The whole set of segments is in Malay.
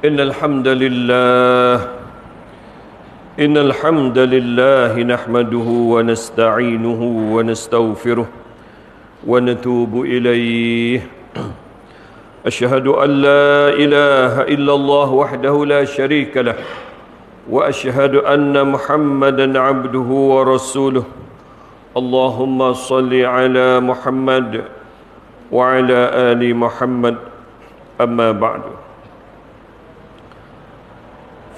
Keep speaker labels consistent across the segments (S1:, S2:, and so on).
S1: إن الحمد لله إن الحمد لله نحمده ونستعينه ونستغفره ونتوب إليه. أشهد أن لا إله إلا الله وحده لا شريك له وأشهد أن محمدا عبده ورسوله. اللهم صل على محمد وعلى آل محمد. أما بعد.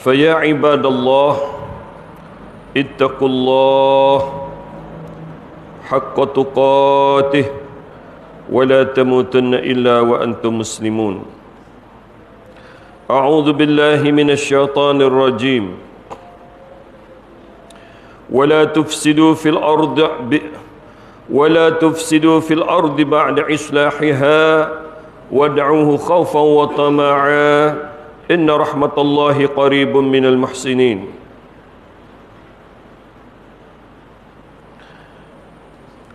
S1: فيا عباد الله اتقوا الله حق تقاته ولا تموتن إلا وأنتم مسلمون. أعوذ بالله من الشيطان الرجيم. ولا تفسدوا في الأرض ب... ولا تفسدوا في الأرض بعد إصلاحها وادعوه خوفا وطمعا. إن رحمة الله قريب من المحسنين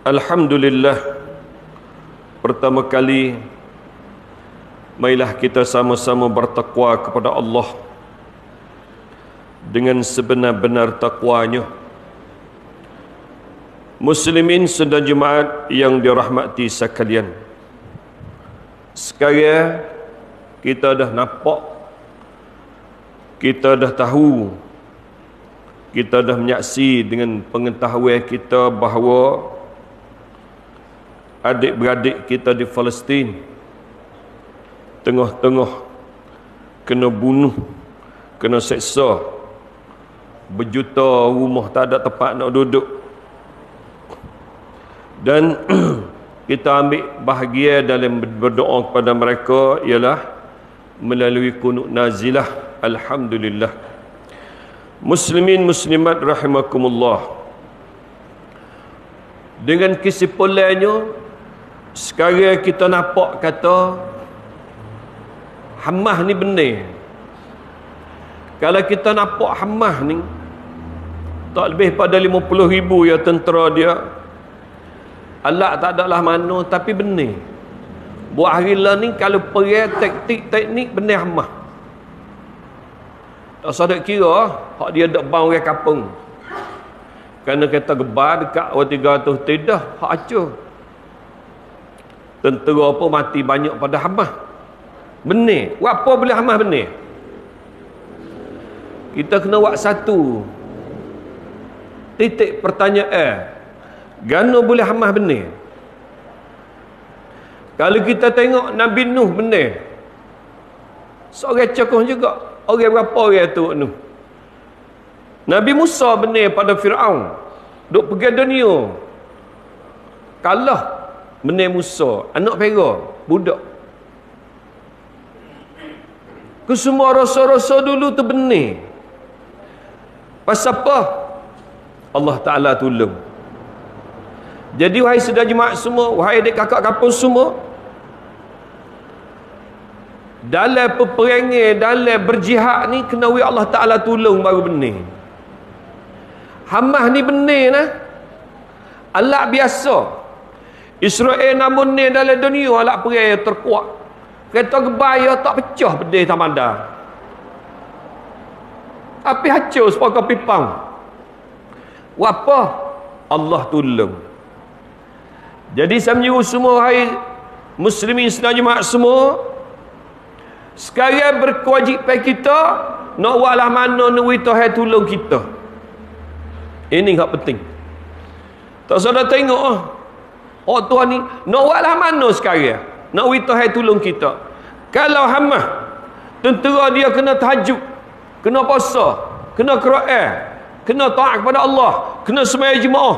S1: Alhamdulillah Pertama kali Marilah kita sama-sama bertakwa kepada Allah Dengan sebenar-benar takwanya Muslimin sedang jemaat yang dirahmati sekalian Sekarang kita dah nampak kita dah tahu. Kita dah menyaksi dengan pengetahuan kita bahawa adik-beradik kita di Palestin tengah-tengah kena bunuh kena seksa berjuta rumah tak ada tempat nak duduk. Dan kita ambil bahagia dalam berdoa kepada mereka ialah melalui kunut nazilah alhamdulillah muslimin muslimat rahimakumullah dengan kesimpulannya sekarang kita nampak kata Hamas ni benar. Kalau kita nampak Hamas ni tak lebih pada 50 ribu ya tentera dia. Allah tak adalah mana tapi benar. Buat hari lah ni kalau pergi taktik teknik benar Hamas. Tak sadar kira hak dia dak bang orang kapung. Kerana kita gebar dekat orang 300 tidak hak acur tentera apa mati banyak pada Hamas benar apa boleh Hamas benar kita kena buat satu. Titik pertanyaan gana boleh Hamas benar kalau kita tengok Nabi Nuh benar seorang cokoh juga orang berapa orang tu Nuh Nabi Musa benar pada Fir'aun duk pergi dunia kalah Benih Musa, anak pera, budak. Ke semua rasa-rasa dulu tu benih. Pasal apa? Allah Ta'ala tolong. Jadi wahai sedar jemaat semua, wahai adik kakak kampung semua, dalam peperangan, dalam berjihad ni, kenawi Allah Ta'ala tolong baru benih. Hamas ni benih nah. Allah biasa. Israel namun ni dalam dunia alak perang yang terkuat. Kereta gebaya tak pecah pedih tamanda. Api hancur sepakar pipang. Wapa? Allah tolong. Jadi saya menyuruh semua hai muslimin jemaat semua sekarang berkewajipan kita nak walah mana nuri Tuhan tolong kita. Ini hak penting. Tak saudara tengok ah. Oh Tuhan ni nak buatlah mana sekarang? Nak wita hai tolong kita. Kalau Hamas tentera dia kena tahajud, kena puasa, kena Quran, kena taat kepada Allah, kena sembahyang jemaah.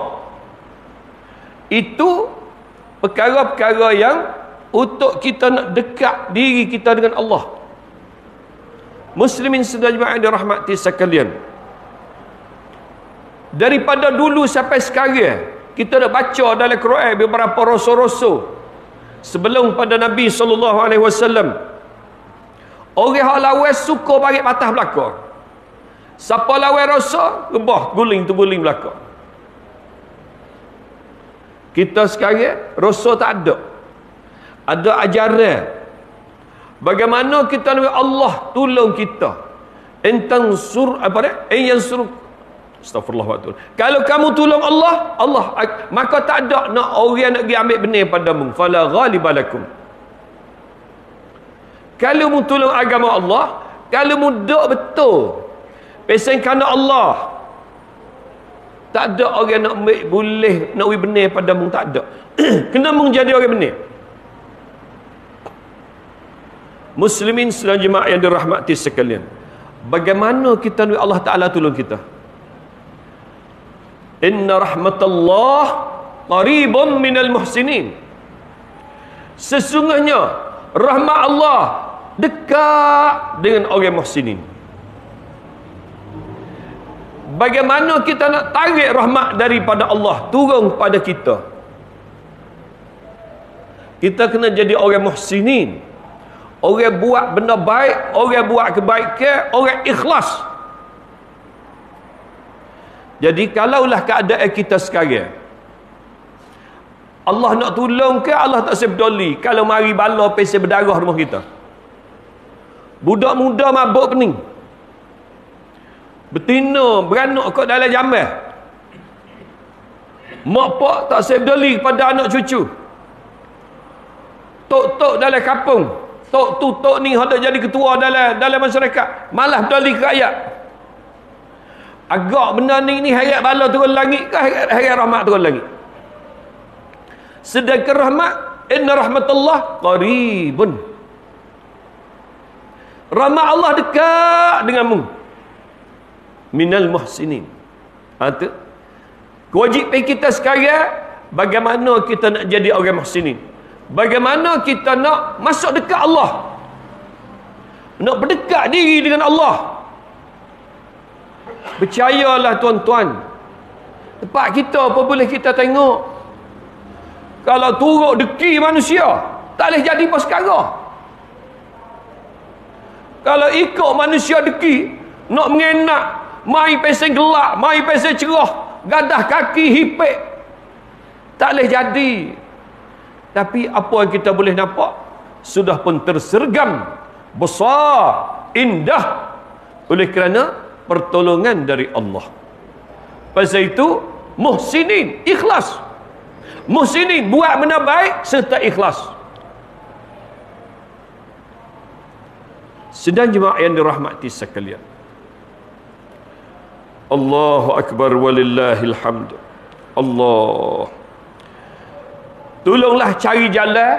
S1: Itu perkara-perkara yang untuk kita nak dekat diri kita dengan Allah. Muslimin sedang jemaah dirahmati sekalian. Daripada dulu sampai sekarang, kita dah baca dalam Quran beberapa rasul-rasul sebelum pada Nabi sallallahu alaihi wasallam orang hak lawan suka bagi patah belakang siapa lawan rasul rebah guling tu guling belakang kita sekarang rasul tak ada ada ajaran bagaimana kita nak Allah tolong kita entang sur apa dia eh yang suruh Astagfirullah wa Kalau kamu tolong Allah, Allah maka tak ada nak orang nak pergi ambil benih padamu. Fala ghalibalakum. Kalau mu tolong agama Allah, kalau mu dok betul. Pesan kerana Allah. Tak ada orang nak ambil boleh nak pergi benih padamu tak ada. Kena mu jadi orang benih. Muslimin jemaah yang dirahmati sekalian. Bagaimana kita nak Allah Taala tolong kita? Inna rahmatullah qaribun minal muhsinin. Sesungguhnya rahmat Allah dekat dengan orang muhsinin. Bagaimana kita nak tarik rahmat daripada Allah turun pada kita? Kita kena jadi orang muhsinin. Orang buat benda baik, orang buat kebaikan, orang ikhlas. Jadi kalaulah keadaan kita sekarang Allah nak tolong ke Allah tak sepeduli kalau mari bala pesi berdarah rumah kita. Budak muda mabuk pening. Betina beranak kat dalam jamban. Mak pak tak sepeduli pada anak cucu. Tok-tok dalam kampung. Tok tu tok ni ada jadi ketua dalam dalam masyarakat. Malah peduli ke rakyat. Agak benda ni ni harap bala turun langit ke harap rahmat turun langit? Sedangkan rahmat inna rahmatullah qaribun. Rahmat Allah dekat denganmu. Minal muhsinin. Ha tu. Kewajipan kita sekarang bagaimana kita nak jadi orang muhsinin? Bagaimana kita nak masuk dekat Allah? Nak berdekat diri dengan Allah. Percayalah tuan-tuan. Tempat kita apa boleh kita tengok. Kalau turut deki manusia, tak boleh jadi perkara. Kalau ikut manusia deki, nak mengenak, mai pesen gelap, mai pesen cerah, gadah kaki hipek. Tak boleh jadi. Tapi apa yang kita boleh nampak? Sudah pun tersergam, besar, indah. Oleh kerana pertolongan dari Allah. Pasal itu muhsinin ikhlas. Muhsinin buat benda baik serta ikhlas. Sedang jemaah yang dirahmati sekalian. Allahu akbar walillahil hamd. Allah. Tolonglah cari jalan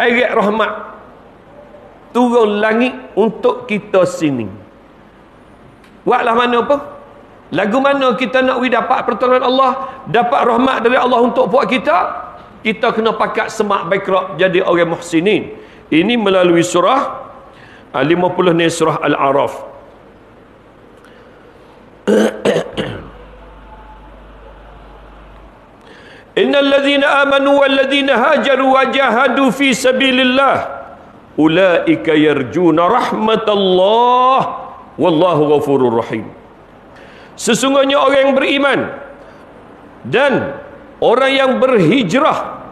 S1: hairat rahmat turun langit untuk kita sini. Buatlah mana apa? Lagu mana kita nak we dapat pertolongan Allah, dapat rahmat dari Allah untuk buat kita? Kita kena pakat semak baikrak jadi orang muhsinin. Ini melalui surah 50 ni surah Al-A'raf. Innal ladzina amanu wal ladzina hajaru wa jahadu fi sabilillah ulaika yarjuna rahmatallah wallahu ghafurur rahim. Sesungguhnya orang yang beriman dan orang yang berhijrah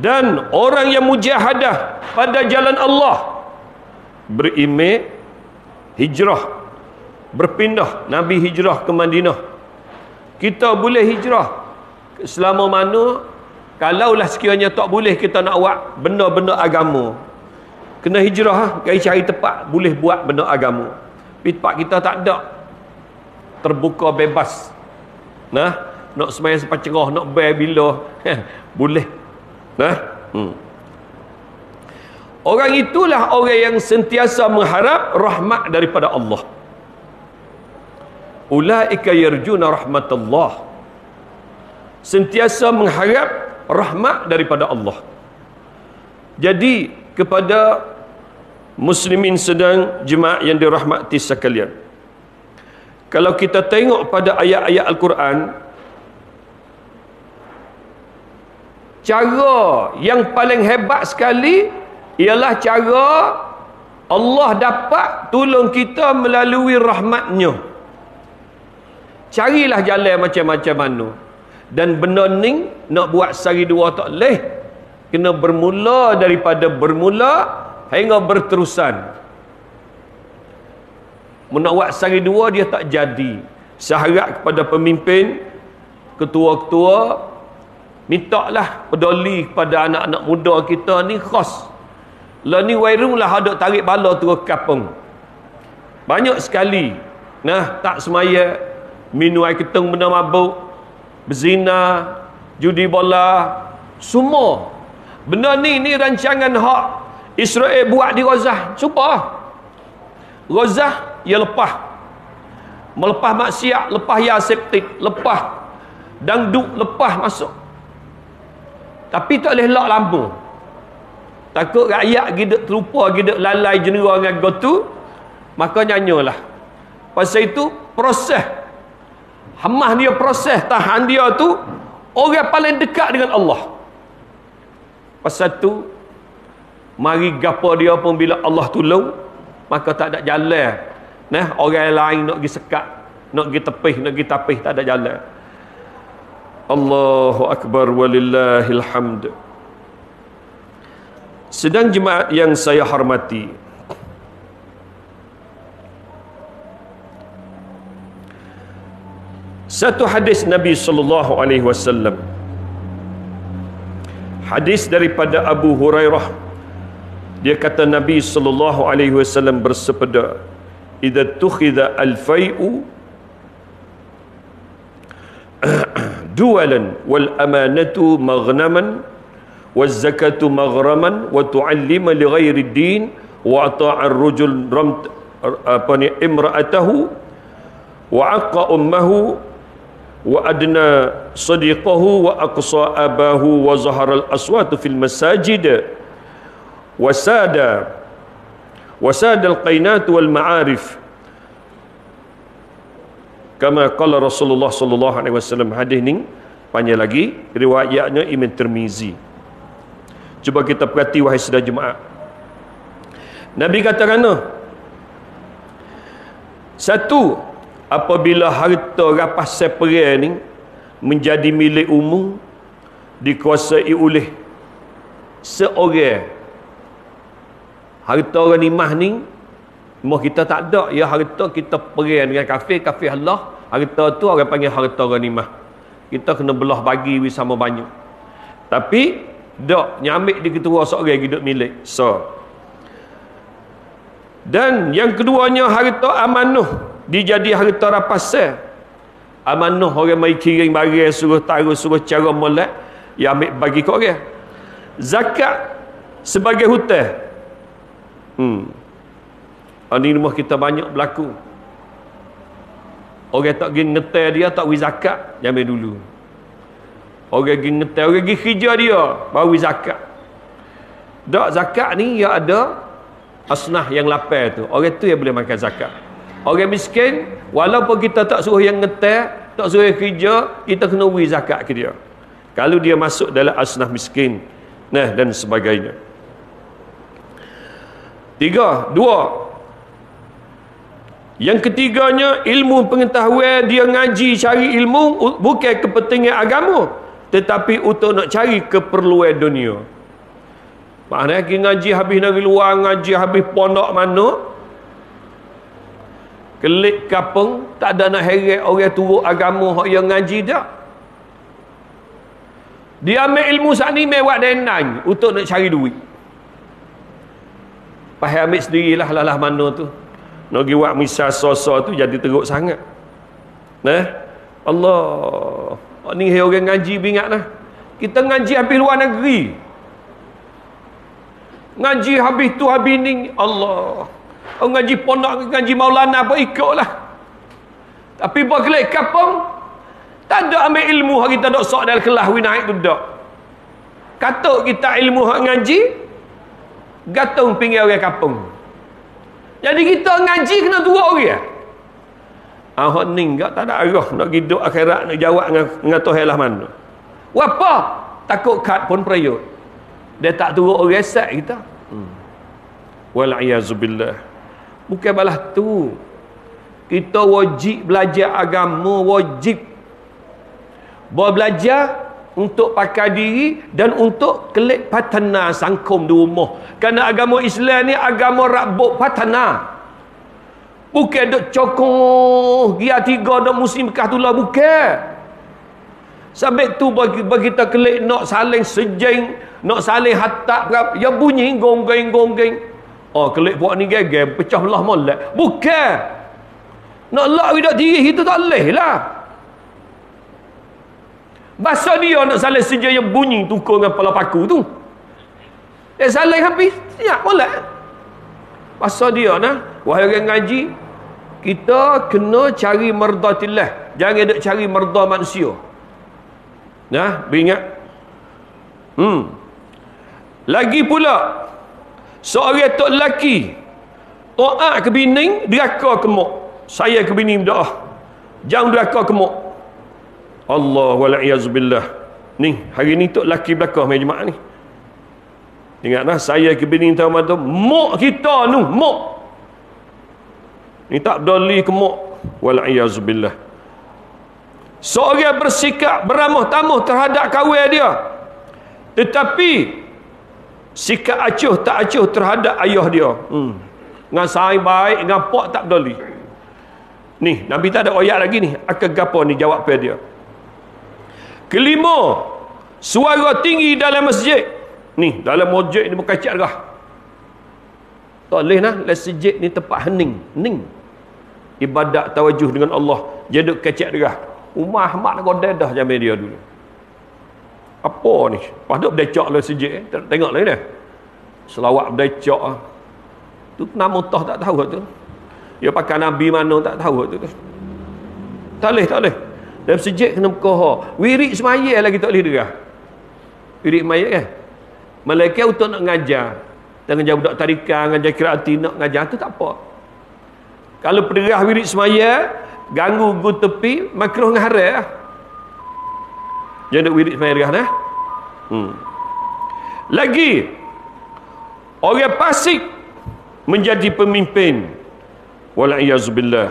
S1: dan orang yang mujahadah pada jalan Allah berimej hijrah berpindah Nabi hijrah ke Madinah. Kita boleh hijrah selama mana kalaulah sekiranya tak boleh kita nak buat benda-benda agama. Kena hijrah ha? kaya cari tempat boleh buat benda agama. Tapi tempat kita tak ada terbuka bebas. Nah nak semayang sempat cerah nak bayar bila boleh. Nah hmm. orang itulah orang yang sentiasa mengharap rahmat daripada Allah. Ulaika yarjuna rahmatullah sentiasa mengharap rahmat daripada Allah jadi kepada muslimin sedang jemaah yang dirahmati sekalian. Kalau kita tengok pada ayat-ayat Al-Quran, cara yang paling hebat sekali ialah cara Allah dapat tolong kita melalui rahmatnya. Carilah jalan macam-macam mana. Dan benda ni nak buat sehari dua tak leh. Kena bermula daripada bermula hingga berterusan. Nak buat sehari dua dia tak jadi. Syarat kepada pemimpin ketua-ketua minta lah peduli kepada anak-anak muda kita ni khas lah ni wairung lah ada tarik bala tu ke kapung. Banyak sekali. Nah tak semaya. Minum air ketung benda mabuk berzina judi bola semua. Benda ni ni rancangan hak Israel buat di Gaza. Cuba. Gaza ia lepas. Melepas maksiat lepas ya septik lepas. Dangduk lepas masuk. Tapi tak boleh lak lampu. Takut rakyat gidak terlupa gidak lalai jenera dengan gotu maka nyanyalah. Pasal itu proses hamah dia proses tahan dia tu orang paling dekat dengan Allah pasal tu mari gapo dia pun bila Allah tolong maka tak ada jalan Nah, orang lain nak pergi sekat, nak pergi tepih, nak pergi tapih, tak ada jalan. Allahu Akbar walillahil hamd. Sedang jemaat yang saya hormati. satu hadis Nabi sallallahu alaihi wasallam. Hadis daripada Abu Hurairah. Dia kata Nabi sallallahu alaihi wasallam bersepeda idza tukhidha al-fai'u dualan wal amanatu maghnaman waz zakatu maghraman wa tu'allima li ghairi din wa ata'a ar-rajul ramt apa ni imra'atahu wa aqqa ummuhu wa adna sadiqahu wa aqsa abahu wa zahara al-aswatu fil masajid. Wa sada wa sada al-qainat wal ma'arif. Kama qala Rasulullah sallallahu alaihi wasallam hadis ni panjang lagi riwayatnya Imam Tirmizi. Cuba kita perhati wahai saudara jemaah Nabi kata kan satu apabila harta rapas seperai ni menjadi milik umum dikuasai oleh seorang. Harta ghanimah ni mau kita tak ada. Ya harta kita pergi dengan kafir kafir Allah. Harta tu orang panggil harta ghanimah kita kena belah bagi sama banyak. Tapi dak nyamik di ketua seorang hidup milik. So. Dan yang keduanya harta amanuh dijadi harta rapasnya amanuh orang mai kirim barang suruh taruh suruh cara molek ya ambil bagi kau orang zakat sebagai hutang Hmm. Ini rumah kita banyak berlaku. Orang tak pergi ngetel dia, tak pergi zakat, jambil dulu. Orang pergi ngetel, orang pergi kerja dia, baru zakat. Tak zakat ni, ya ada asnah yang lapar tu. Orang tu yang boleh makan zakat. Orang miskin, walaupun kita tak suruh yang ngetel, tak suruh yang kerja, kita kena beri zakat ke dia. Kalau dia masuk dalam asnah miskin, nah dan sebagainya. Tiga, dua. Yang ketiganya ilmu pengetahuan dia ngaji cari ilmu bukan kepentingan agama tetapi untuk nak cari keperluan dunia. Maknanya kita ngaji habis negeri luar, ngaji habis pondok mana? Kelik kapung, tak ada nak heret orang turut agama yang ngaji dah. Dia ambil ilmu saat ni mewah dan untuk nak cari duit. Pahal ambil sendirilah lah mana tu. Nak pergi buat misal sosa tu jadi teruk sangat. Nah, Allah. Ni orang ngaji bingat lah. Kita ngaji habis luar negeri. Ngaji habis tu habis ni. Allah. Oh, ngaji pondok, ngaji maulana apa ikutlah. Tapi buat kelek kapung. Tak ada ambil ilmu kita dok sok dalam kelas naik tu dok. Katuk kita ilmu hak ngaji, gatung pinggir orang kampung jadi kita ngaji kena dua orang ah ni enggak tak ada arah nak hidup akhirat nak jawab dengan dengan Tuhan lah mana apa takut kad pun perayut dia tak turut orang sat kita hmm. wala'iyazubillah bukan balas tu kita wajib belajar agama wajib belajar untuk pakai diri dan untuk kelik patana sangkum di rumah. Kerana agama Islam ni agama rabuk patana. Bukan duk cokong dia tiga duk musim Mekah tu lah bukan. Sampai tu bagi, bagi kita kelik nak saling sejeng, nak saling berapa. Ya bunyi gonggeng gonggeng. Oh kelik buat ni geger pecah belah molek. Bukan. Nak lak widak diri itu tak boleh lah. Bahasa dia nak saling sejeng yang bunyi tukar dengan kepala paku tu. Eh saling habis. Siap molek. Bahasa dia nah. Wahai orang ngaji, kita kena cari merdatillah. Jangan duk cari merda manusia. Nah, beringat. Hmm. Lagi pula seorang tok lelaki taat ke bini deraka ke mak. Saya ke bini berdoa. Jangan deraka ke mak. Allah wala billah. Ni, hari ni tok lelaki belakang mai jemaah ni. Ingatlah saya ke bini tahu tu mak kita nu, mak. Ni tak doli ke mak. Wala billah seorang bersikap beramah tamuh terhadap kawan dia tetapi sikap acuh tak acuh terhadap ayah dia. Hmm. dengan sahabat baik dengan pak tak peduli. Ni Nabi tak ada ayat lagi ni. Akan gapa ni jawab pada dia. Kelima suara tinggi dalam masjid. Ni dalam masjid ni berkacak dah tak boleh nah masjid ni tempat hening. Hening. Ibadat tawajuh dengan Allah. Jadi kacak derah Umar Ahmad nak godai dah zaman dia dulu. Apa ni? Patut berdecak lah sejik. Eh? Tengok lagi dah. Selawat berdecak. Ah. Tu nama tah tak tahu tu. Dia pakai Nabi mana tak tahu tu. Tak boleh, tak boleh. Dalam sejik kena berkoha. Wirik semaya lagi tak boleh derah. Wirik semaya kan? Malaikat untuk nak ngajar. Dan ngajar budak tarikan, ngajar kiraati nak ngajar tu tak apa. Kalau perderah wirik semaya, ganggu gu tepi makruh ngare ah jangan nak wirid semayang dah hmm. lagi orang pasik menjadi pemimpin wala'iyazubillah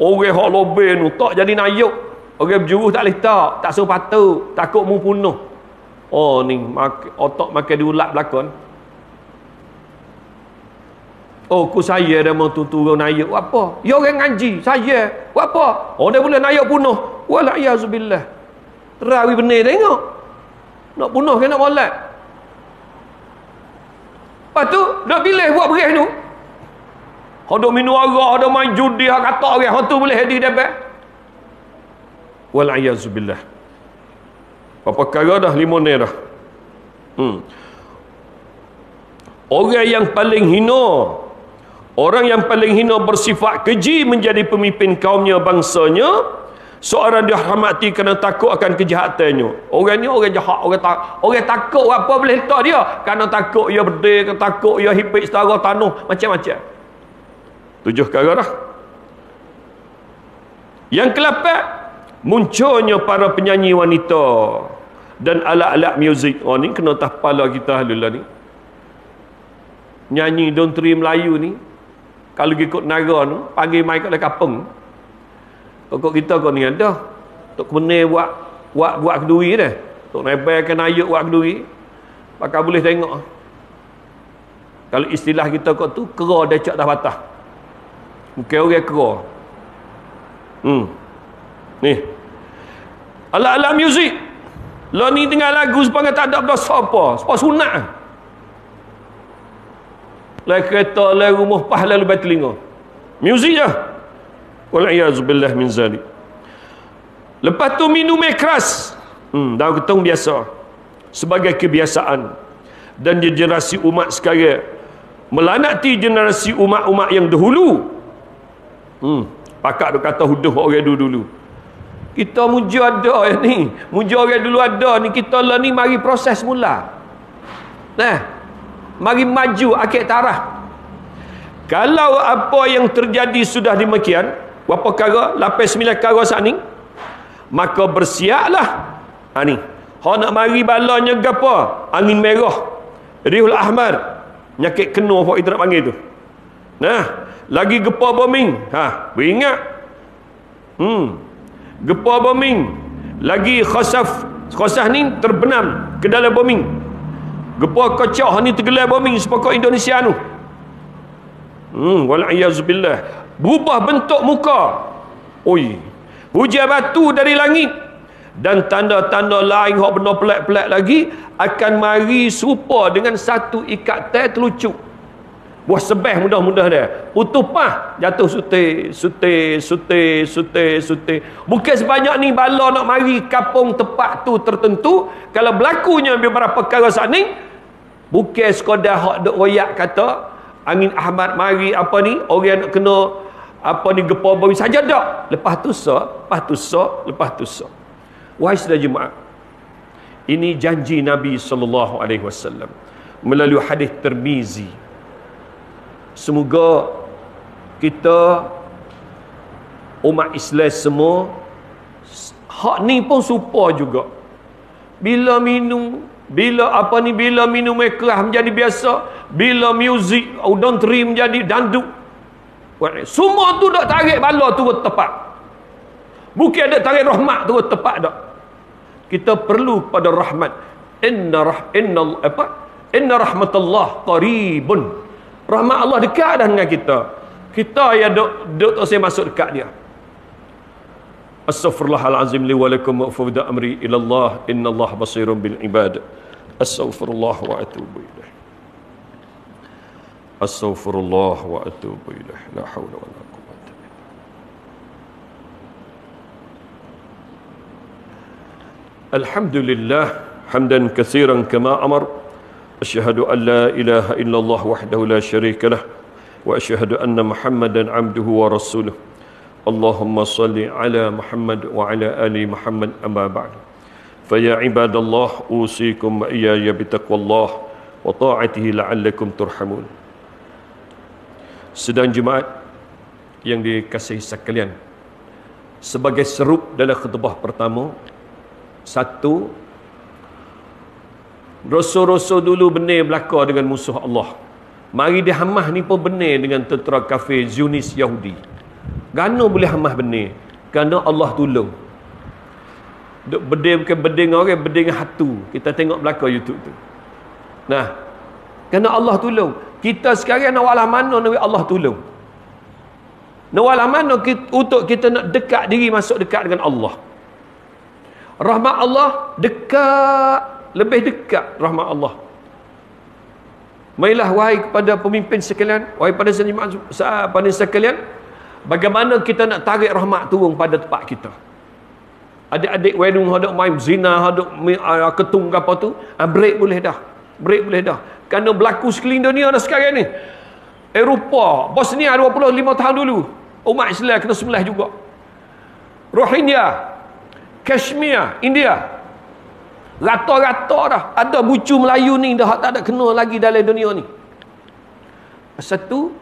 S1: orang hak lobe tu tak jadi nayuk orang berjuruh tak boleh tak tak suruh patut takut mu punuh oh ni mak, otak makan diulak belakang Oh, ku saya dah mau turun naik. Apa? Ya orang ngaji. Saya. Apa? Oh, dia boleh naik punuh. Wala iazubillah. Terawi benar tengok. Nak punuh ke nak molek? Lepas tu, nak pilih buat beres tu. Ada minum arak, ada main judi, ada kata orang. Yang tu boleh hadir dapat. Wala iazubillah. Apa perkara dah lima ni dah. Hmm. Orang yang paling hina Orang yang paling hina bersifat keji menjadi pemimpin kaumnya bangsanya seorang dia hormati kerana takut akan kejahatannya. Orang ni orang jahat, orang tak orang takut apa boleh letak dia? Kerana takut ia berdek, takut ia hidup setara tanah, macam-macam. Tujuh perkara dah. Yang kelapat munculnya para penyanyi wanita dan alat-alat muzik. Oh ni kena atas kepala kita halulah ni. Nyanyi dontri Melayu ni kalau ikut naga tu panggil mai kat kapung pokok kita kau ni ada tok kene buat buat buat kedui dah tok nebelkan ayuk buat kedui. Pakai boleh tengok. Kalau istilah kita kau tu kera decak dah patah. Bukan orang kera. Hmm. Ni. Ala-ala muzik. Lo ni tengah lagu sepanjang tak ada berdosa apa. Sebab sunat. Lai kereta lai rumah pah lalu bat telinga muzik je wal billah min zalik. Lepas tu minum air keras. Hmm dah ketong biasa. Sebagai kebiasaan. Dan generasi umat sekarang melanati generasi umat-umat yang dahulu. Hmm pakak tu kata huduh orang dulu-dulu kita muji ada ya ni. Muji orang dulu ada ni kita lah ni mari proses mula. Nah mari maju akhir tarah. Kalau apa yang terjadi sudah demikian berapa kara? 8-9 kara saat ni? Maka bersiaplah. Ha ni. Ha nak mari balanya apa angin merah. Rihul ahmar nyakit kena apa itu nak panggil tu. Nah lagi gepa bombing. Ha beringat. Hmm. Gepa bombing. Lagi khasaf Sekosah ni terbenam ke dalam bombing. Gepa kocok ni tergelar bombing sepokok Indonesia tu. Hmm, wal'iyazubillah. Berubah bentuk muka. Oi. Hujan batu dari langit. Dan tanda-tanda lain yang benar pelik-pelik lagi akan mari serupa dengan satu ikat teh terlucuk. Buah sebeh mudah-mudah dia. Utupah jatuh sute, sute, sute, sute, sute. Bukan sebanyak ni bala nak mari kapung tempat tu tertentu. Kalau berlakunya beberapa perkara saat ni. Bukan sekadar hak duk royak kata. Angin Ahmad mari apa ni. Orang nak kena apa ni gepa bumi saja tak. Lepas tu sok, lepas tu sok, lepas tu sok. Wahai saudara jemaah. Ini janji Nabi sallallahu alaihi wasallam melalui hadis Tirmizi Semoga kita umat Islam semua hak ni pun supa juga. Bila minum, bila apa ni bila minum keras menjadi biasa, bila muzik udon tri menjadi danduk. Semua tu dak tarik bala tu tepat. Bukan ada tarik rahmat tu tepat dak. Kita perlu pada rahmat. Inna rah inna apa? Inna rahmatullah qaribun Rahmat Allah dekat dah dengan kita. Kita yang duk duk tak masuk dekat dia. أستغفر الله العظيم لي ولكم وأفوض أمري إلى الله. إن الله بصير بالعباد. أستغفر الله وأتوب إليه. أستغفر الله وأتوب إليه. لا حول ولا قوة إلا بالله. الحمد لله حمدا كثيرا كما أمر. أشهد أن لا إله إلا الله وحده لا شريك له. وأشهد أن محمدا عبده ورسوله. اللهم صل على محمد وعلى آل محمد أما بعد فيا عباد الله أوصيكم وإياي بتقوى الله وطاعته لعلكم ترحمون Sedang jemaat yang dikasihi sekalian Sebagai serup dalam khutbah pertama Satu Rasul-rasul dulu benar belaka dengan musuh Allah. Mari dia hamah ni pun benar dengan tentera kafir Zionis Yahudi. Gana boleh hamah benar? Kerana Allah tolong. Duk beding bukan beding orang, beding hatu. Kita tengok belakang YouTube tu. Nah, kerana Allah tolong. Kita sekarang nak walah mana nak Allah tolong. Nak walah mana kita, untuk kita nak dekat diri masuk dekat dengan Allah. Rahmat Allah dekat lebih dekat rahmat Allah Mailah wahai kepada pemimpin sekalian Wahai pada pada sekalian Bagaimana kita nak tarik rahmat turun pada tempat kita? Adik-adik wedding hadap main zina hadap uh, ketung apa tu uh, Break boleh dah. Break boleh dah. Kerana berlaku sekeliling dunia dah sekarang ni. Eropah Bosnia 25 tahun dulu. Umat Islam kena sebelah juga. Rohingya Kashmir India. Rata-rata dah. Ada bucu Melayu ni dah tak ada kena lagi dalam dunia ni. Satu,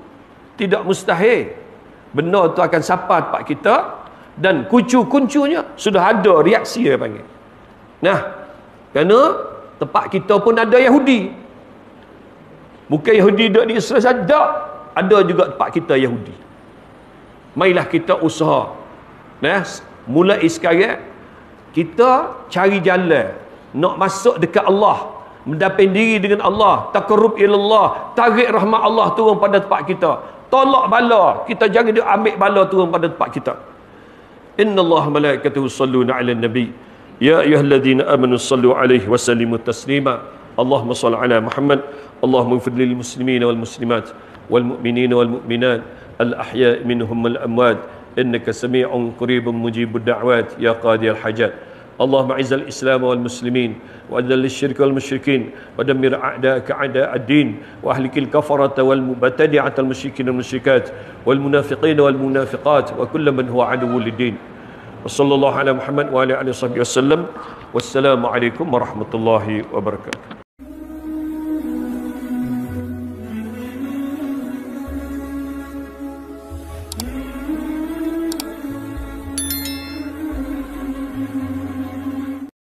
S1: tidak mustahil. Benda tu akan sapa tempat kita. Dan kuncu-kuncunya sudah ada reaksi dia panggil. Nah, kerana tempat kita pun ada Yahudi. Bukan Yahudi di Israel saja. Ada juga tempat kita Yahudi. Mailah kita usaha. Nah, mulai sekarang kita cari jalan nak masuk dekat Allah mendapat diri dengan Allah takarrub ilallah tarik rahmat Allah turun pada tempat kita tolak bala. Kita jangan dia ambil bala turun pada tempat kita. Innallaha malaikatahu salluna ala nabi. Ya ayyuhalladzina amanu sallu alaihi wa sallimu taslima. Allahumma salli ala Muhammad. Allahumma ighfir lil muslimin wal muslimat wal mu'minin wal mu'minat. Al ahya' minhum wal amwat. Innaka sami'un qaribun mujibud da'wat. Ya qadi al hajat اللهم اعز الاسلام والمسلمين واذل الشرك والمشركين ودمر اعداءك اعداء الدين واهلك الكفرة والمبتدعة المشركين والمشركات والمنافقين والمنافقات وكل من هو عدو للدين. وصلى الله على محمد وعلى آله وصحبه وسلم. والسلام عليكم ورحمة الله وبركاته.